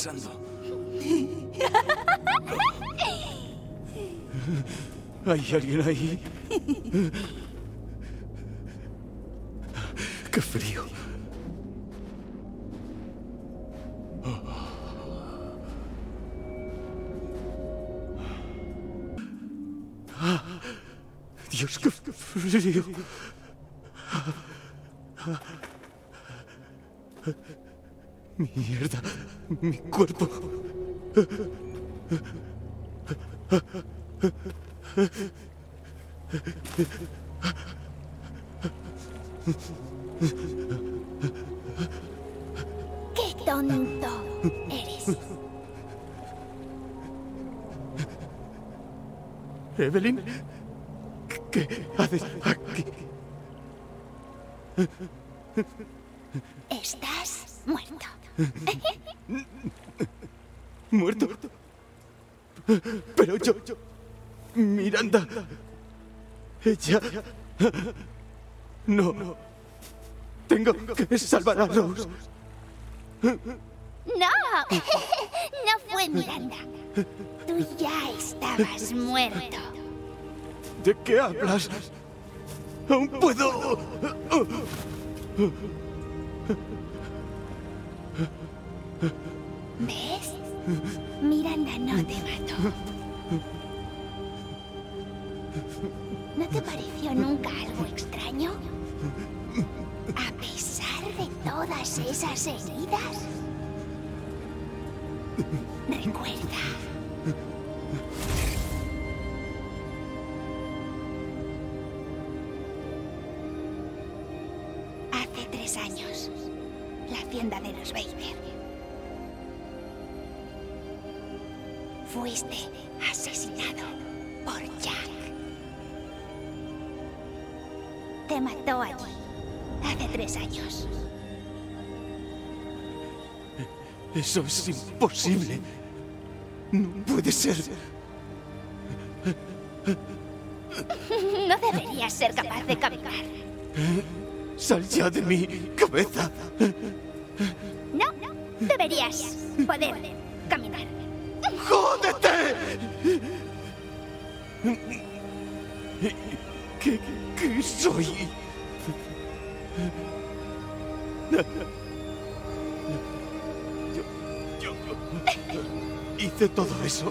pasando? ¿Hay alguien ahí? ¡Qué frío! Ah, Dios, qué frío. Mierda, mi cuerpo. ¡Qué tonto eres! Evelyn, ¿qué haces aquí? Estás muerto. ¿Muerto? Pero yo, yo... Miranda... Ella... No... Tengo que salvar a Rose. ¡No! No fue Miranda. Tú ya estabas muerto. ¿De qué hablas? Aún puedo... ¿Ves? Miranda no te mató. ¿No te pareció nunca algo extraño? A pesar de todas esas heridas. Recuerda. Hace tres años, la hacienda de los Baker. Fuiste asesinado por Jack. Te mató allí hace tres años. Eso es imposible. No puede ser. No deberías ser capaz de caminar. Sal ya de mi cabeza. No, deberías poder. ¡Jódete! ¿Qué, qué soy? Yo, yo hice todo eso.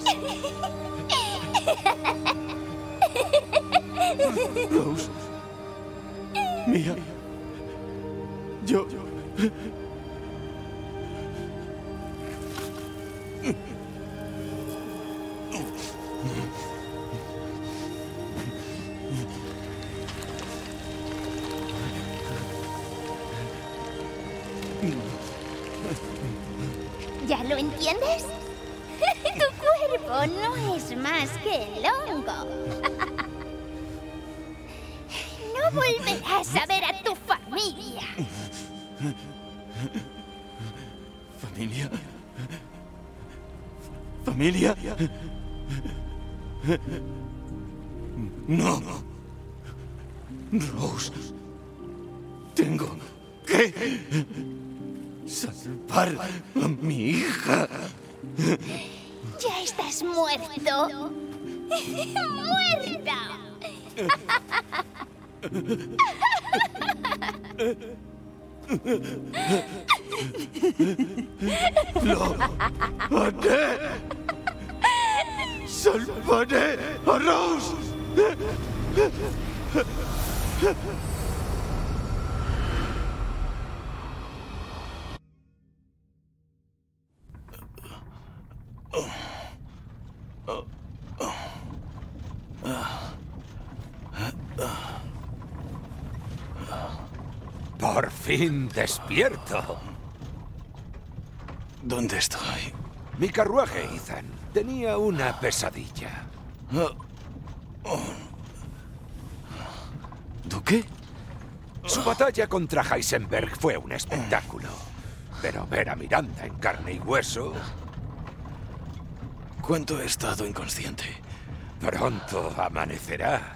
Rose. Mía. Yo. Tengo que salvar a mi hija. Ya estás muerto. ¡Muerta! ¡Lo haré! ¡Salvaré a Rose! Por fin despierto. ¿Dónde estoy? Mi carruaje, Ethan, tenía una pesadilla. ¿Duque? Su batalla contra Heisenberg fue un espectáculo. Pero ver a Miranda en carne y hueso... ¿Cuánto he estado inconsciente? Pronto amanecerá.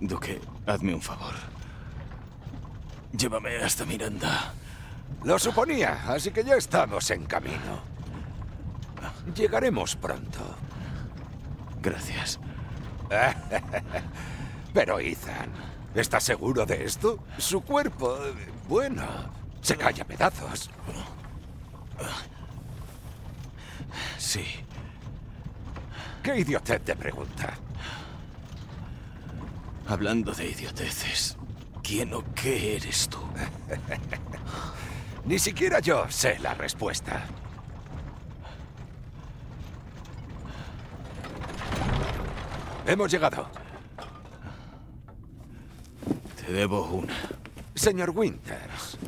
Duque, hazme un favor. Llévame hasta Miranda. Lo suponía, así que ya estamos en camino. Llegaremos pronto. Gracias. Pero Ethan, ¿estás seguro de esto? Su cuerpo, bueno, se cae a pedazos. Sí. ¿Qué idiotez te pregunta? Hablando de idioteces, ¿quién o qué eres tú? Ni siquiera yo sé la respuesta. Hemos llegado. Te debo una. Señor Winters,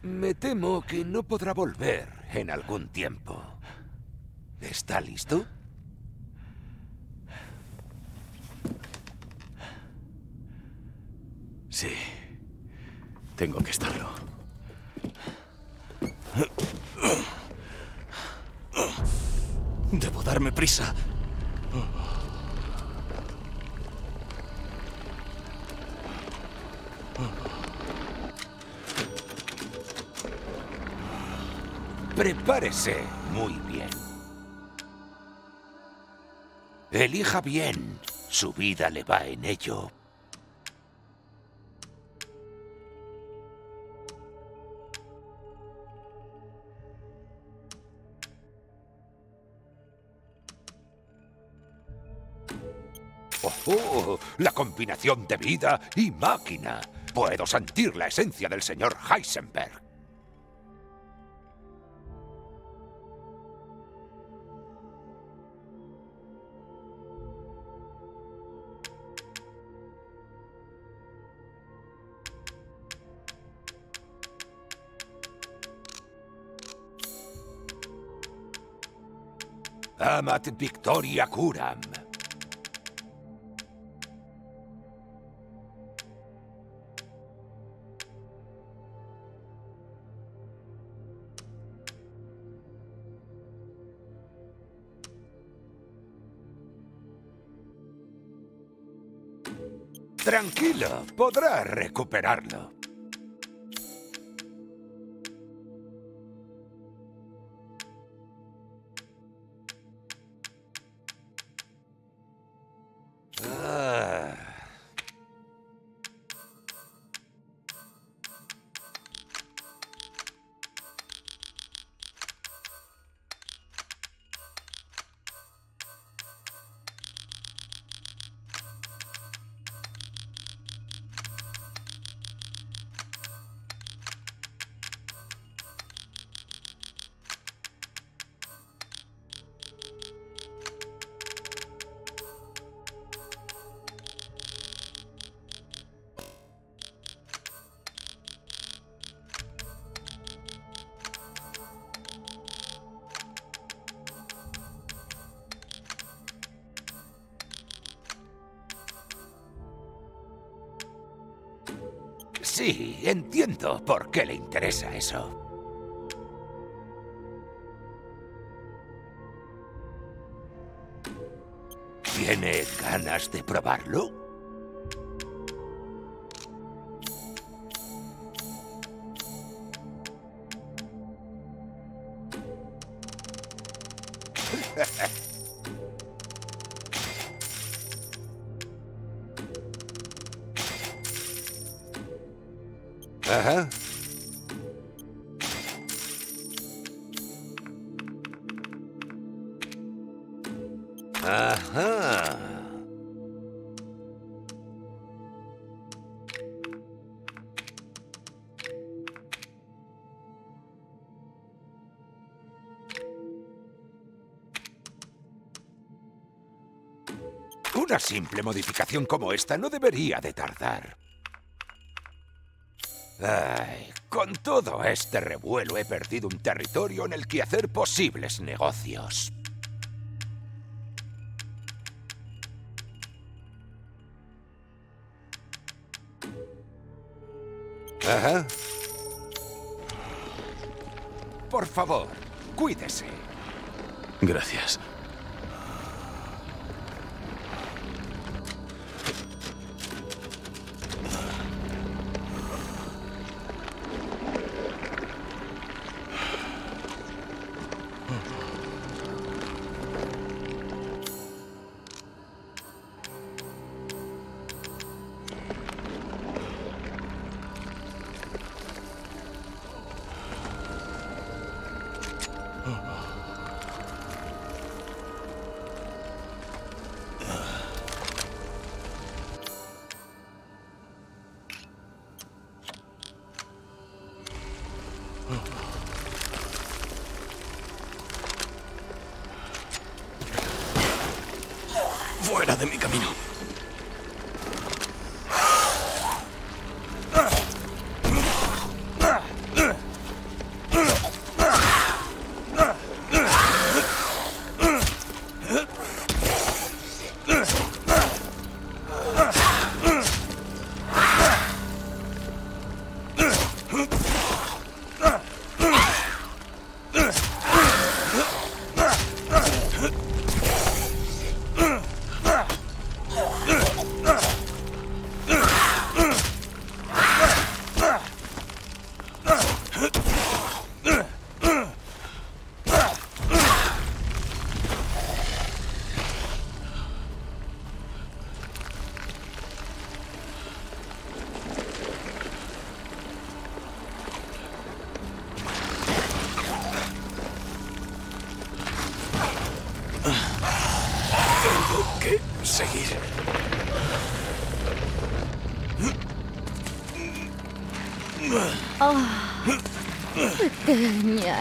me temo que no podrá volver en algún tiempo. ¿Está listo? Sí. Tengo que estarlo. Debo darme prisa. Prepárese muy bien. Elija bien. Su vida le va en ello. Oh, la combinación de vida y máquina. Puedo sentir la esencia del señor Heisenberg. Amat Victoria Curam. Tranquilo, podrá recuperarlo. Sí, entiendo por qué le interesa eso. ¿Tiene ganas de probarlo? Una simple modificación como esta no debería de tardar. Ay, con todo este revuelo he perdido un territorio en el que hacer posibles negocios. Ajá. Por favor, cuídese. Gracias. De mi camino.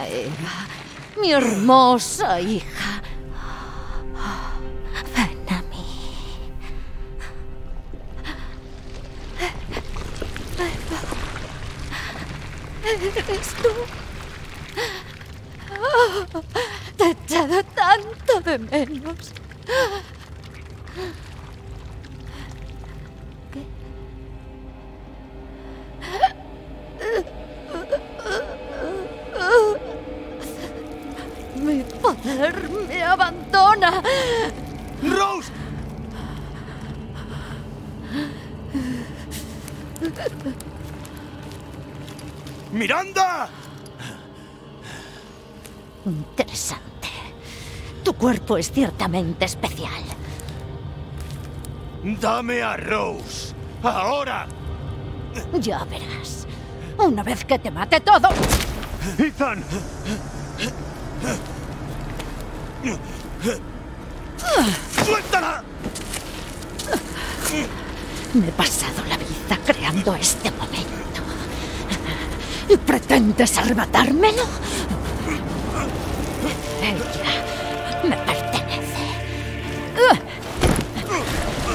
Eva, mi hermosa hija. ¡Miranda! Interesante. Tu cuerpo es ciertamente especial. ¡Dame a Rose! ¡Ahora! Ya verás. Una vez que te mate todo. ¡Ethan! ¡Suéltala! Me he pasado la vida creando este momento. ¿Y pretendes arrebatármelo? Ella me pertenece.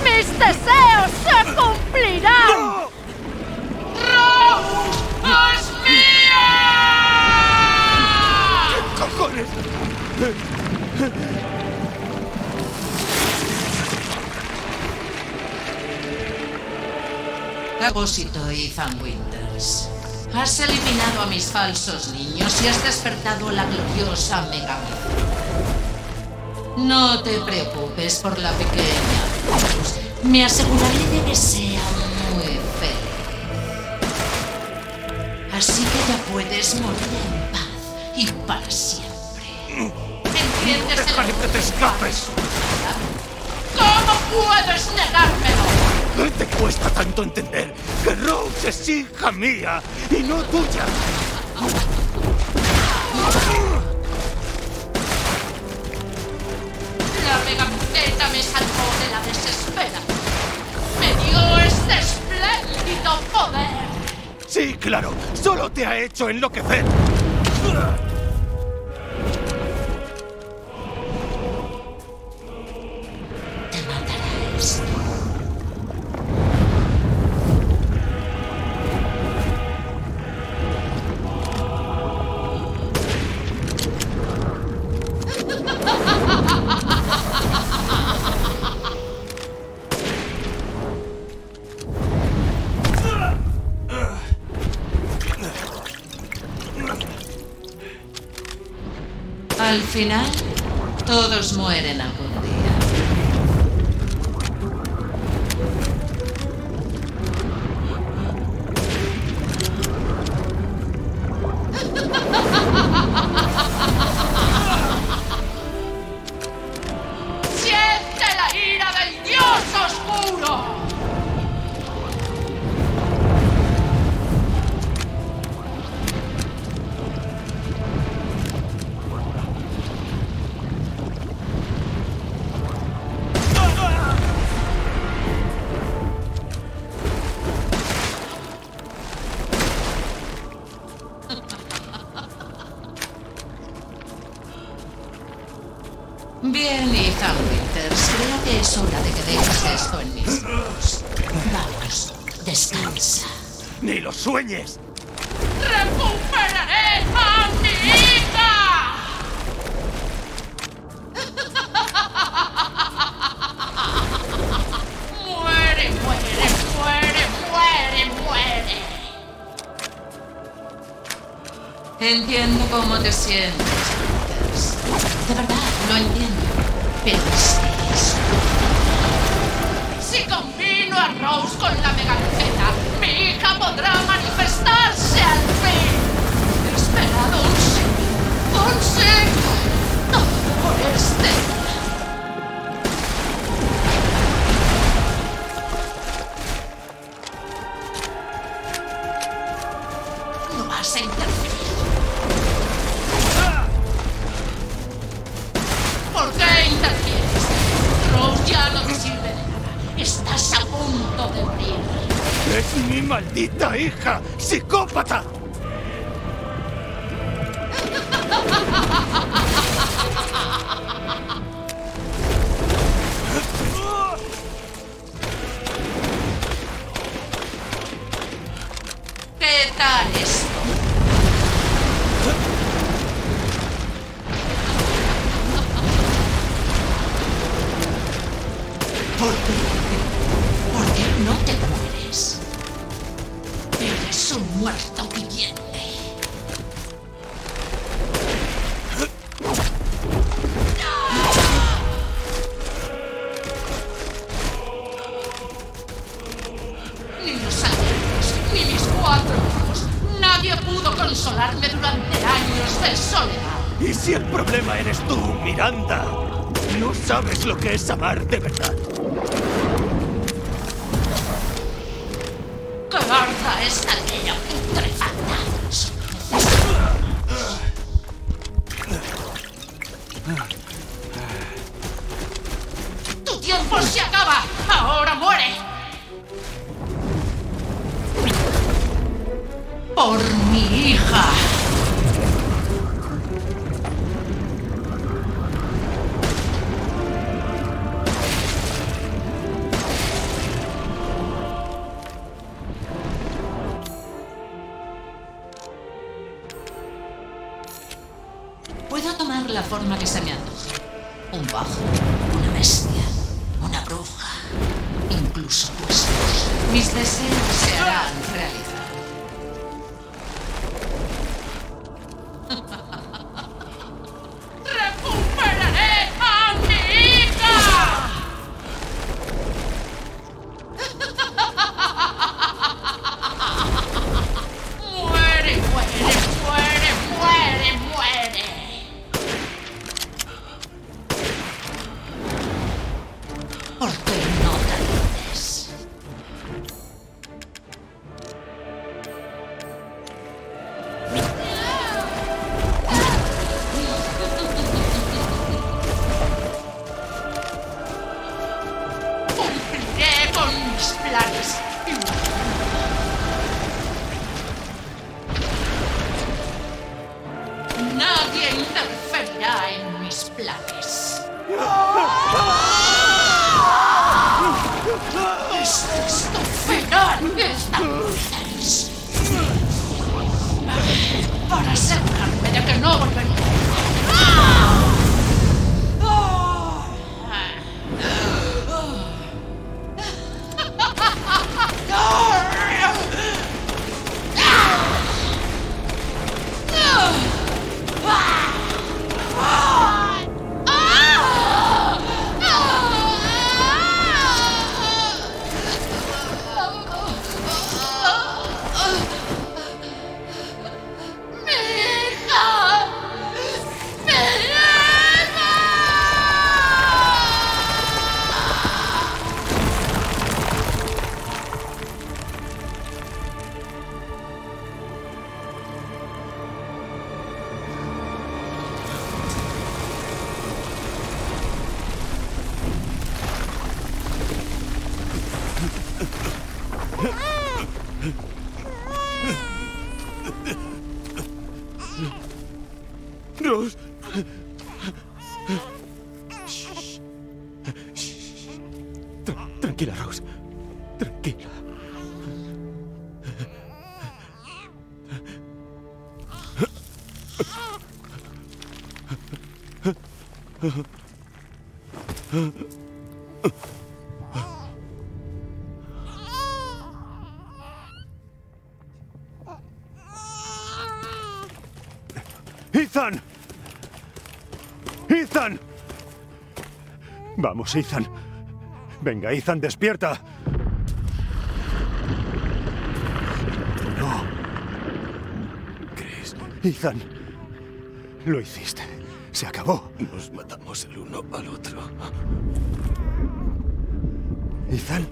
¡Mis deseos se cumplirán! ¡Cojones! Propósito, Ethan Winters. Has eliminado a mis falsos niños y has despertado a la gloriosa Megamith. No te preocupes por la pequeña. Me aseguraré de que sea muy feliz. Así que ya puedes morir en paz y para siempre. ¿Entiendes ¡Déjale que te escapes! ¿Cómo puedes negármelo? ¿Qué te cuesta tanto entender que Rose es hija mía y no tuya? La megamuteta me salvó de la desespera. Me dio este espléndido poder. Sí, claro, solo te ha hecho enloquecer. Al final, todos mueren ¡Ni lo sueñes! ¡Recuperaré a mi hija! ¡Muere, muere, muere, muere, muere! Entiendo cómo te sientes, De verdad, lo entiendo. Pero. Si combino a Rose con la mega podrá manifestarse al fin. Esperado un siglo, un siglo, todo por este ¡Maldita hija! ¡Psicópata! Por se acaba. Ahora muere. Por mi hija. ¡Ethan! Vamos, Ethan. Venga, Ethan, despierta. No. Chris, Ethan. Lo hiciste. Se acabó. nos matamos el uno al otro. Ethan.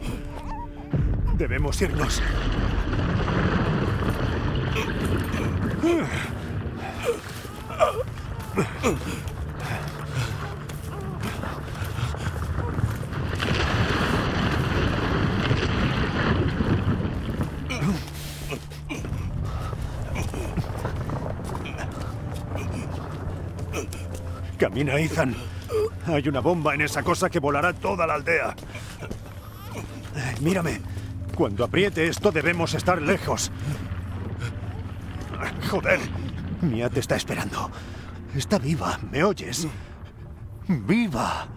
Debemos irnos. Camina, Ethan. Hay una bomba en esa cosa que volará toda la aldea. Eh, Mírame. Cuando apriete esto debemos estar lejos. Joder. Mia te está esperando. Está viva. ¿Me oyes? ¡Viva!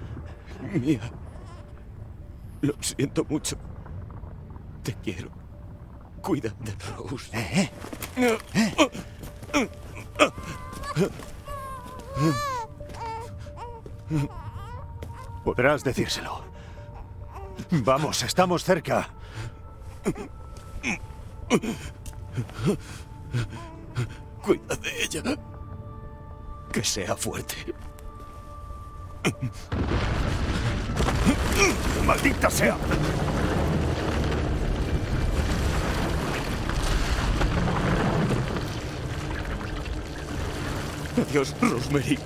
Mía. Lo siento mucho. Te quiero. Cuida de Rose. ¿Eh? Podrás decírselo. Vamos, estamos cerca. Cuida de ella. Que sea fuerte. ¡Maldita sea! Adiós, Rosemary.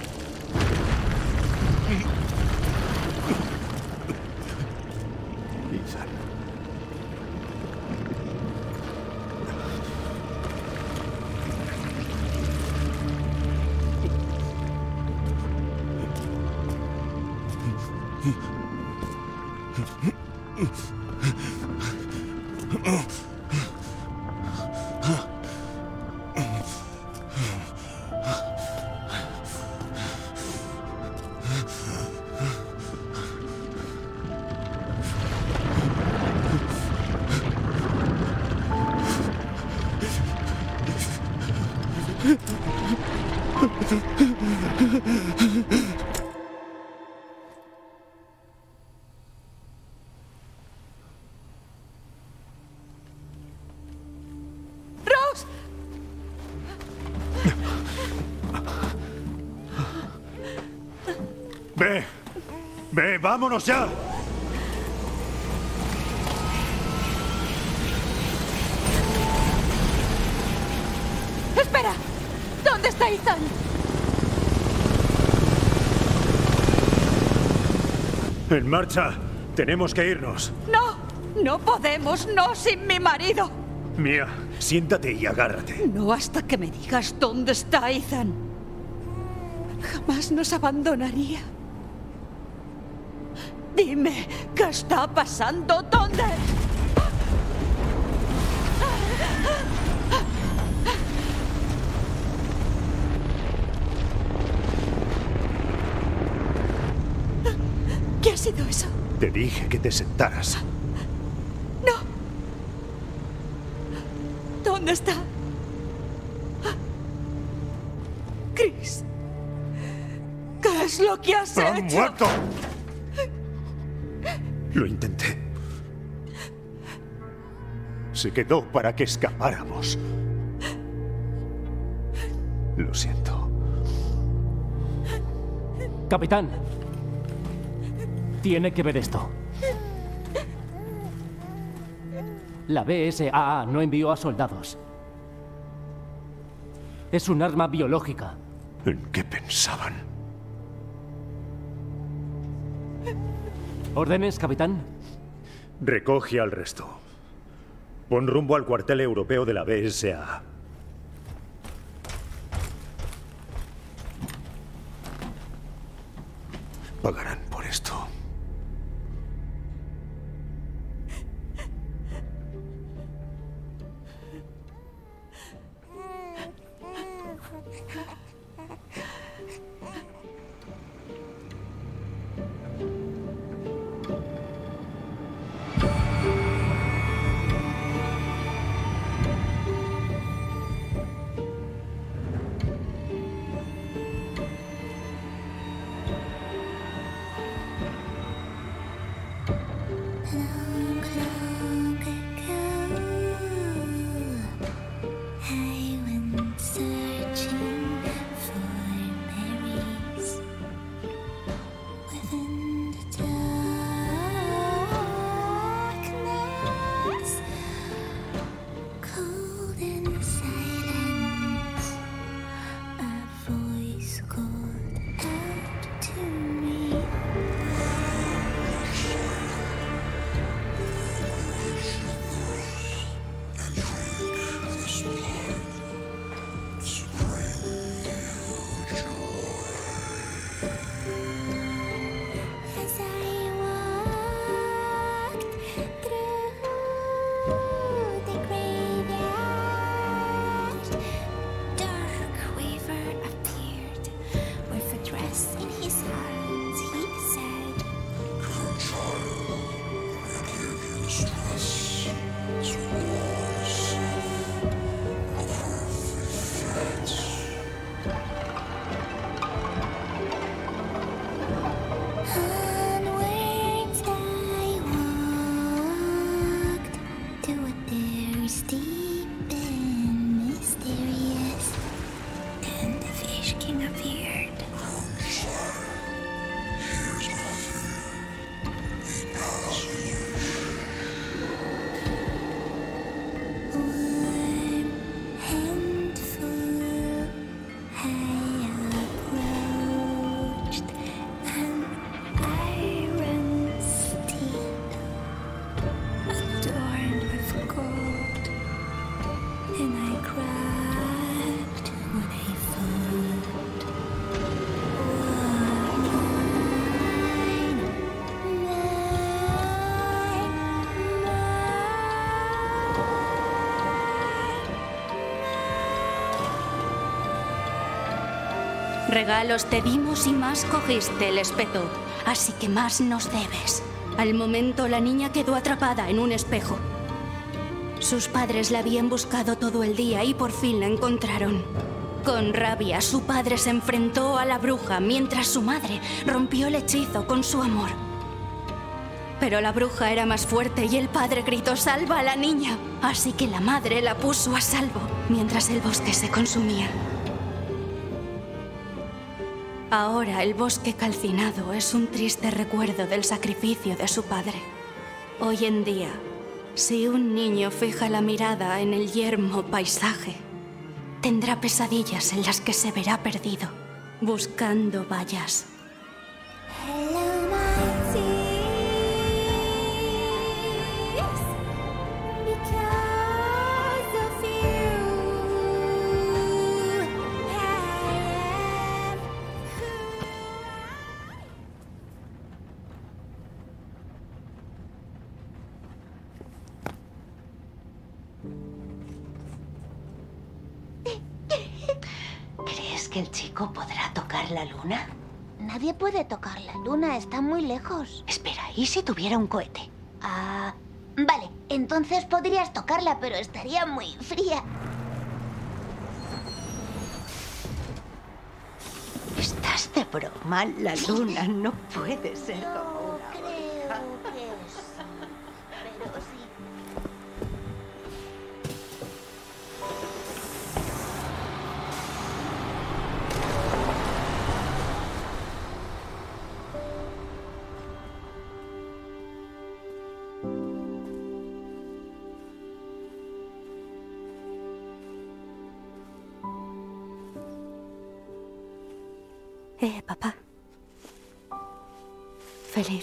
Vámonos ya. ¡Espera! ¿Dónde está Ethan? En marcha. Tenemos que irnos. No, no podemos, no sin mi marido. Mía, siéntate y agárrate. No hasta que me digas dónde está Ethan. Jamás nos abandonaría. Dime, ¿qué está pasando? ¿Dónde? ¿Qué ha sido eso? Te dije que te sentaras. No. ¿Dónde está? Chris. ¿Qué es lo que has ¡Ha hecho? muerto! Lo intenté. Se quedó para que escapáramos. Lo siento. Capitán, tiene que ver esto. La BSAA no envió a soldados. Es un arma biológica. ¿En qué pensaban? ¿Órdenes, capitán? Recoge al resto. Pon rumbo al cuartel europeo de la BSA. Pagarán king of you. Regalos te dimos y más cogiste el espeto, así que más nos debes. Al momento la niña quedó atrapada en un espejo. Sus padres la habían buscado todo el día y por fin la encontraron. Con rabia, su padre se enfrentó a la bruja mientras su madre rompió el hechizo con su amor. Pero la bruja era más fuerte y el padre gritó ¡Salva a la niña! Así que la madre la puso a salvo mientras el bosque se consumía. Ahora el bosque calcinado es un triste recuerdo del sacrificio de su padre. Hoy en día, si un niño fija la mirada en el yermo paisaje, tendrá pesadillas en las que se verá perdido, buscando vallas. Nadie puede tocar la luna, está muy lejos. Espera, ¿y si tuviera un cohete? Ah, vale, entonces podrías tocarla, pero estaría muy fría. ¿Estás de broma? La luna no puede ser como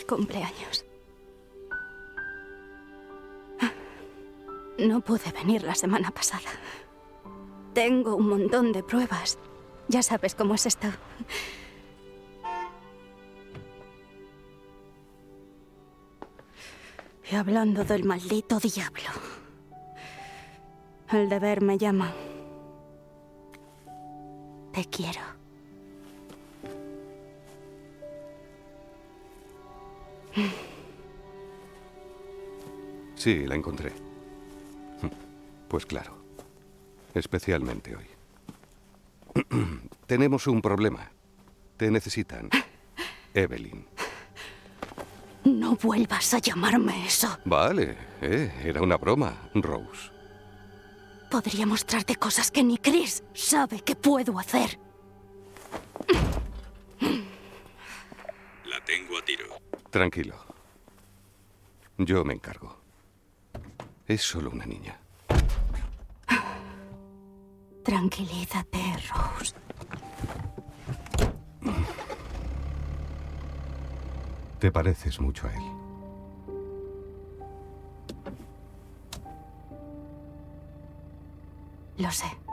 Cumpleaños. No pude venir la semana pasada. Tengo un montón de pruebas. Ya sabes cómo es esto. Y hablando del maldito diablo. El deber me llama. Te quiero. Sí, la encontré. Pues claro. Especialmente hoy. Tenemos un problema. Te necesitan. Evelyn. No vuelvas a llamarme eso. Vale, eh, era una broma, Rose. Podría mostrarte cosas que ni Chris sabe que puedo hacer. Tranquilo. Yo me encargo. Es solo una niña. Tranquilízate, Rose. Te pareces mucho a él. Lo sé.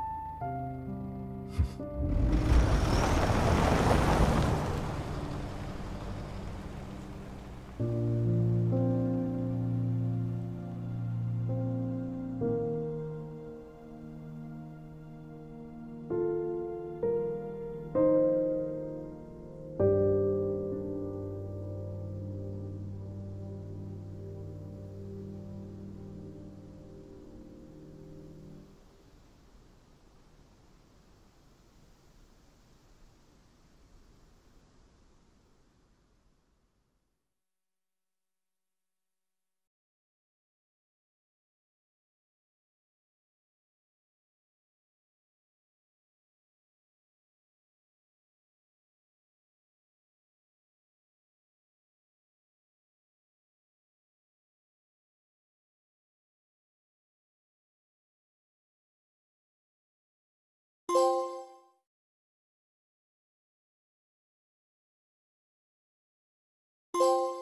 Música